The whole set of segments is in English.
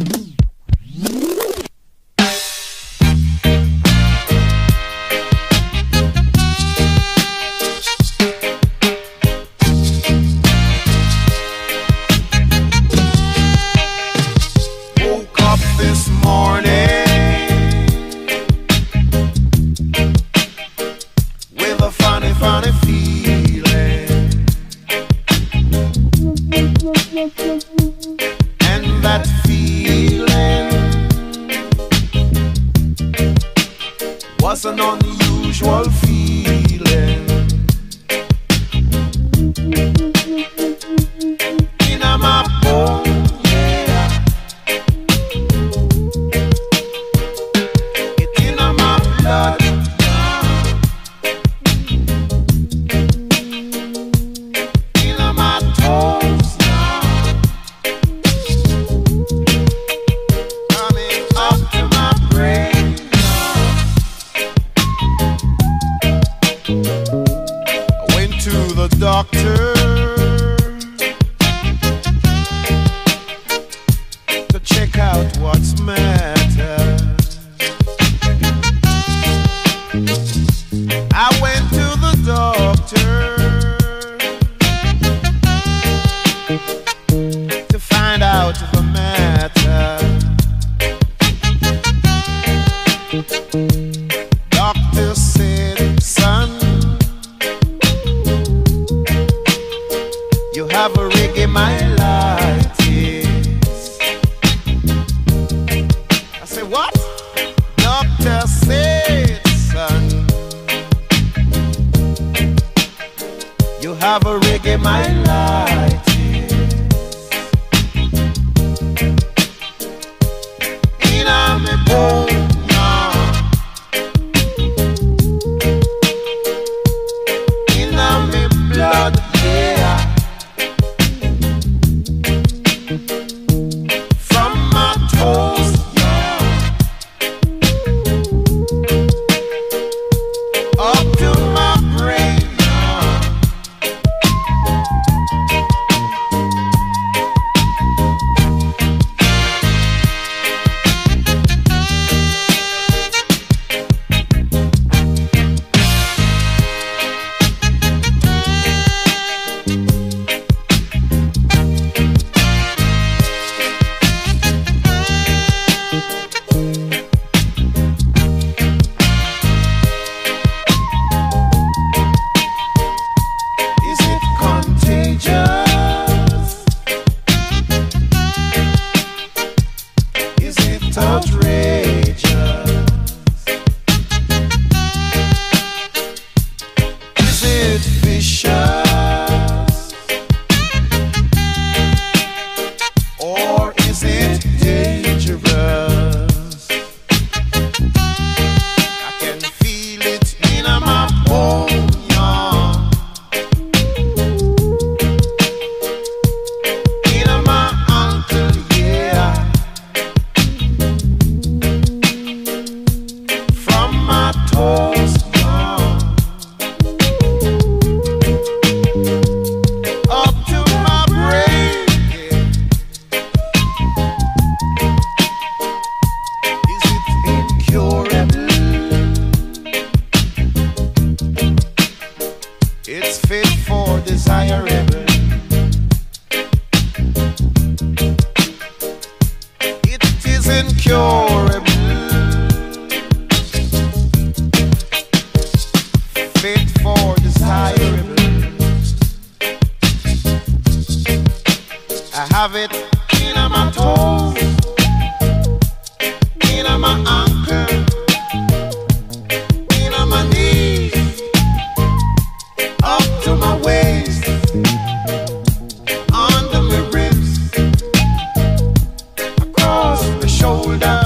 Mm-hmm. Lord You have a reggae my life is. I say what? Doctor said, son. You have a reggae my life. desirable. It is incurable. Fit for desirable. I have it in my toes.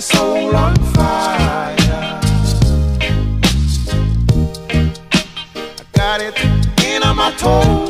your soul on fire. I got it in on my toes.